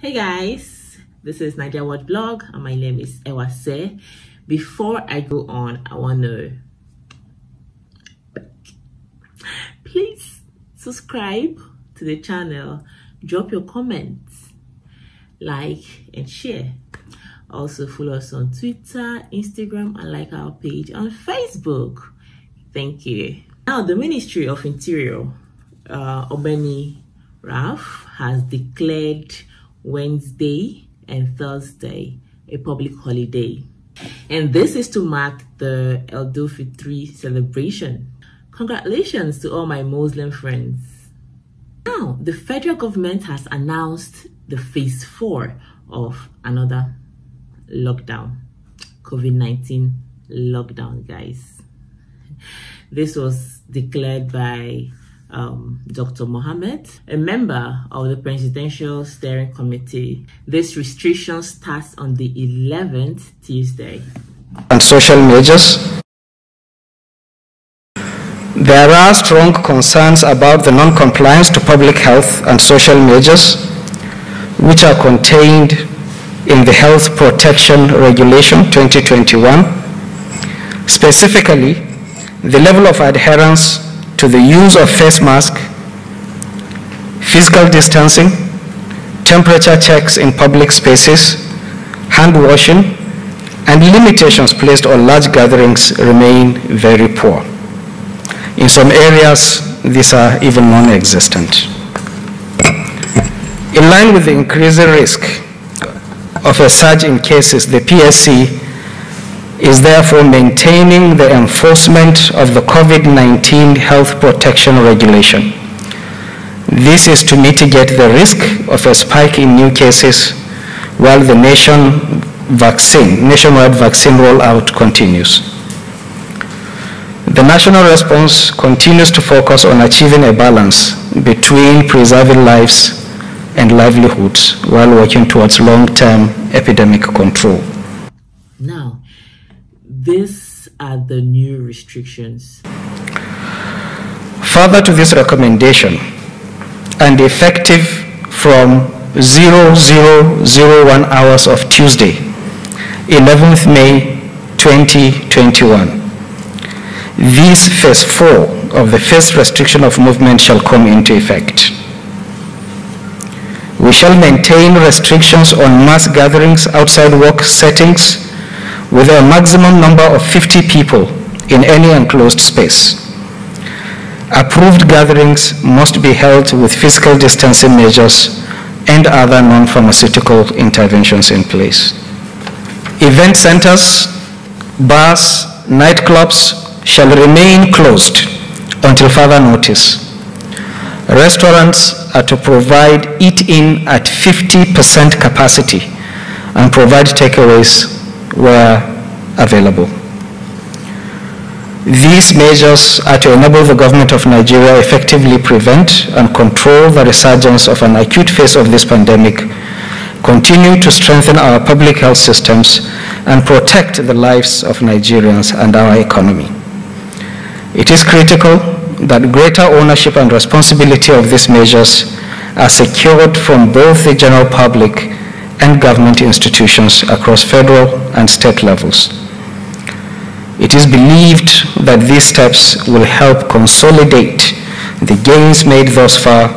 Hey guys, this is Naija Watch Blog and my name is Ewase. Before I go on, I want to please subscribe to the channel, drop your comments, like and share. Also follow us on Twitter, Instagram and like our page on Facebook. Thank you. Now the Ministry of Interior, uh, Obeni Raf has declared Wednesday and Thursday a public holiday. And this is to mark the El Fitri celebration. Congratulations to all my Muslim friends. Now, the federal government has announced the phase four of another lockdown, COVID 19 lockdown, guys. This was declared by um, Dr. Mohammed, a member of the Presidential Steering Committee. This restriction starts on the 11th Tuesday. And social measures. There are strong concerns about the non-compliance to public health and social measures, which are contained in the Health Protection Regulation 2021. Specifically, the level of adherence to the use of face mask, physical distancing, temperature checks in public spaces, hand washing, and limitations placed on large gatherings remain very poor. In some areas, these are even non-existent. In line with the increasing risk of a surge in cases, the PSC is therefore maintaining the enforcement of the COVID-19 health protection regulation. This is to mitigate the risk of a spike in new cases while the nation vaccine, nationwide vaccine rollout continues. The national response continues to focus on achieving a balance between preserving lives and livelihoods while working towards long-term epidemic control. Now, these are the new restrictions. Further to this recommendation, and effective from 0001 hours of Tuesday, 11th May 2021, this phase 4 of the first restriction of movement shall come into effect. We shall maintain restrictions on mass gatherings outside work settings with a maximum number of 50 people in any enclosed space. Approved gatherings must be held with physical distancing measures and other non-pharmaceutical interventions in place. Event centers, bars, nightclubs shall remain closed until further notice. Restaurants are to provide eat-in at 50% capacity and provide takeaways were available. These measures are to enable the government of Nigeria effectively prevent and control the resurgence of an acute phase of this pandemic, continue to strengthen our public health systems, and protect the lives of Nigerians and our economy. It is critical that greater ownership and responsibility of these measures are secured from both the general public and government institutions across federal and state levels. It is believed that these steps will help consolidate the gains made thus far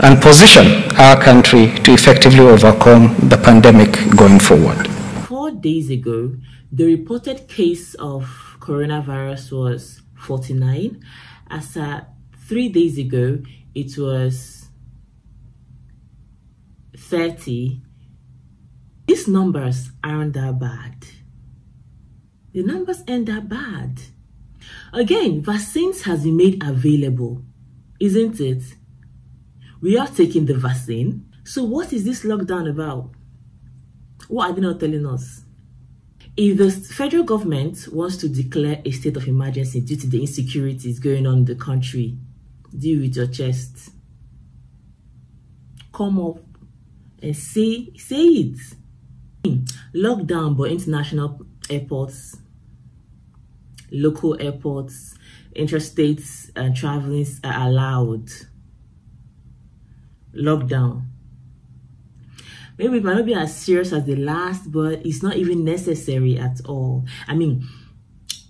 and position our country to effectively overcome the pandemic going forward. Four days ago, the reported case of coronavirus was 49. As at three days ago, it was 30 these numbers aren't that bad. The numbers aren't that bad. Again, vaccines has been made available, isn't it? We are taking the vaccine. So what is this lockdown about? What are they not telling us? If the federal government wants to declare a state of emergency due to the insecurities going on in the country, deal with your chest. Come up and say, say it. Hmm. Lockdown, but international airports, local airports, interstate and uh, traveling are allowed. Lockdown. maybe it might not be as serious as the last, but it's not even necessary at all. I mean,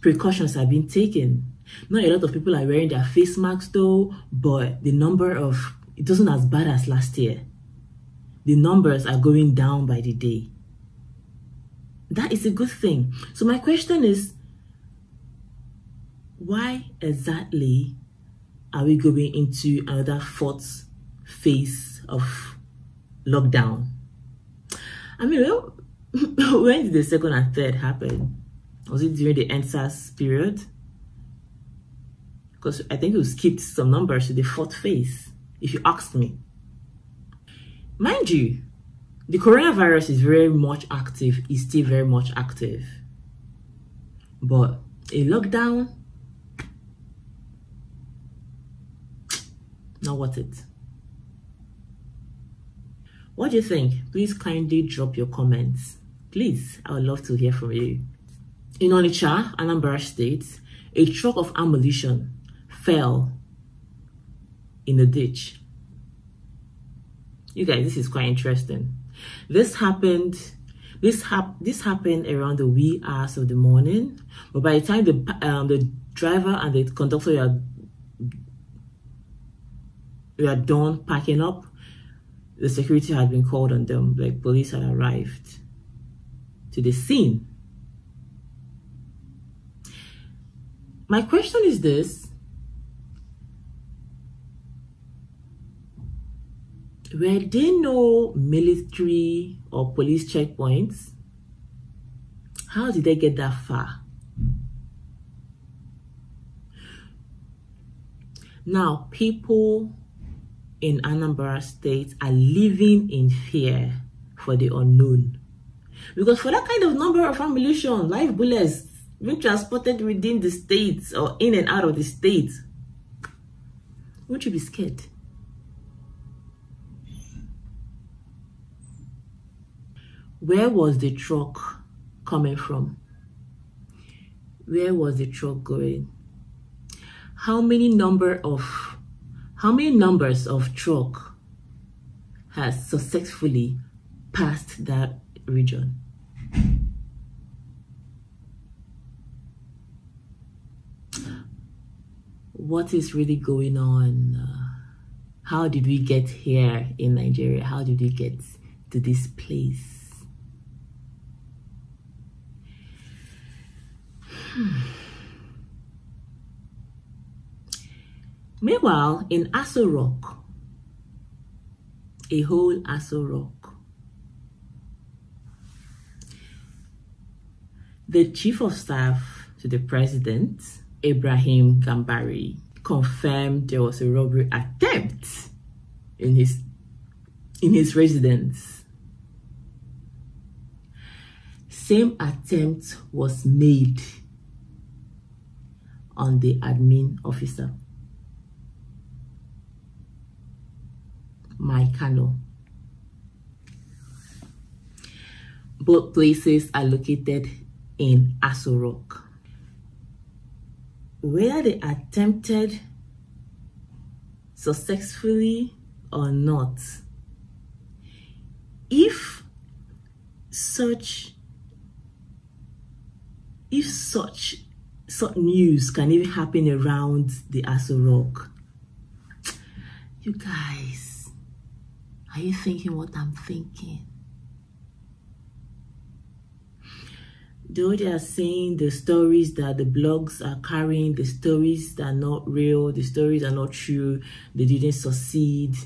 precautions have been taken. Not a lot of people are wearing their face masks though, but the number of it doesn't as bad as last year. The numbers are going down by the day. That is a good thing. So my question is, why exactly are we going into another fourth phase of lockdown? I mean, well, when did the second and third happen? Was it during the EndSARS period? Because I think we skipped some numbers to the fourth phase, if you ask me. Mind you, the coronavirus is very much active, is still very much active. But a lockdown, not worth it. What do you think? Please kindly drop your comments. Please, I would love to hear from you. In Onitsha, Anambra State, a truck of ammunition fell in a ditch. You guys, this is quite interesting. This happened. This hap this happened around the wee hours of the morning, but by the time the um, the driver and the conductor were, were done packing up, the security had been called on them, like police had arrived to the scene. My question is this Were there no military or police checkpoints? How did they get that far? Now, people in Anambra State are living in fear for the unknown. Because for that kind of number of ammunition, live bullets being transported within the states or in and out of the state, won't you be scared? Where was the truck coming from? Where was the truck going? How many number of how many numbers of truck has successfully passed that region? What is really going on? How did we get here in Nigeria? How did we get to this place? Meanwhile, in Aso Rock, a whole Aso Rock, the chief of staff to the president, Ibrahim Gambari, confirmed there was a robbery attempt in his in his residence. Same attempt was made on the admin officer. Maikano. Both places are located in Aso Rock. Whether they attempted successfully or not, if such if such such news can even happen around the Aso Rock, you guys are you thinking what I'm thinking? Though they are saying the stories that the blogs are carrying, the stories that are not real, the stories are not true, they didn't succeed,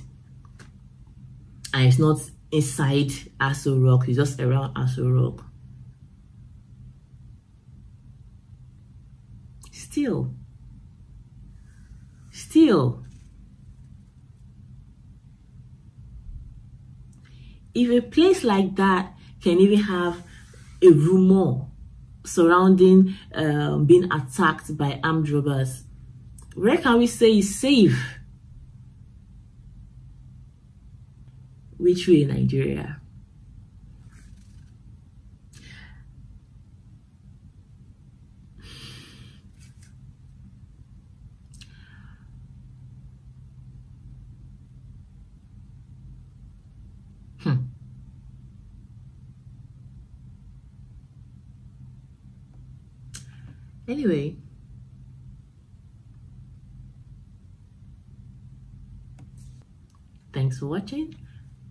and it's not inside Aso Rock, it's just around Aso Rock. Still, still, if a place like that can even have a rumor surrounding um, being attacked by armed robbers, where can we say is safe? Which way Nigeria? Anyway, thanks for watching.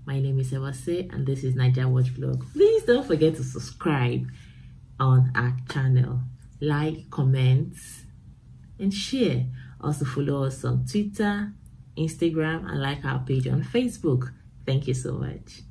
My name is Ewase and this is Naija Watch Blog. Please don't forget to subscribe on our channel. Like, comment, and share. Also follow us on Twitter, Instagram, and like our page on Facebook. Thank you so much.